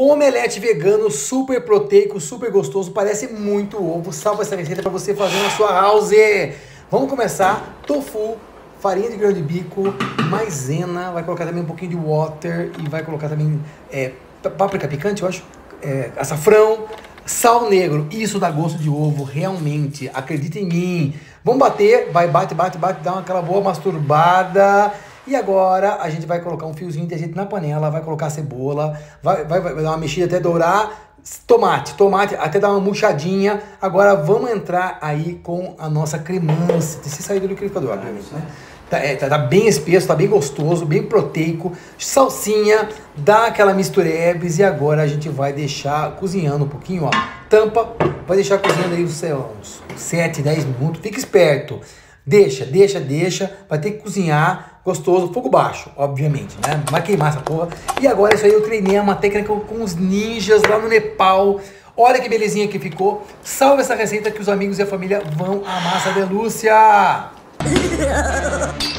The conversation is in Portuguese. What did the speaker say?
Omelete vegano super proteico, super gostoso, parece muito ovo. Salva essa receita para você fazer na sua house. Vamos começar. Tofu, farinha de grão de bico, maisena, vai colocar também um pouquinho de water e vai colocar também é, páprica picante, eu acho, é, açafrão, sal negro. Isso dá gosto de ovo, realmente. Acredita em mim. Vamos bater, vai, bate, bate, bate, dá uma, aquela boa masturbada. E agora a gente vai colocar um fiozinho de azeite na panela, vai colocar cebola, vai, vai, vai dar uma mexida até dourar. Tomate, tomate, até dar uma murchadinha. Agora vamos entrar aí com a nossa cremança. Tem que sair do liquidificador, né? Tá, é, tá, tá, bem espesso, tá bem gostoso, bem proteico. Salsinha, dá aquela misturebes e agora a gente vai deixar cozinhando um pouquinho, ó. Tampa, vai deixar cozinhando aí sei lá, uns 7, 10 minutos. Fica esperto. Deixa, deixa, deixa. Vai ter que cozinhar gostoso, fogo baixo, obviamente, né? Vai queimar essa porra. E agora isso aí eu treinei uma técnica com os ninjas lá no Nepal. Olha que belezinha que ficou. Salve essa receita que os amigos e a família vão amar essa delúcia.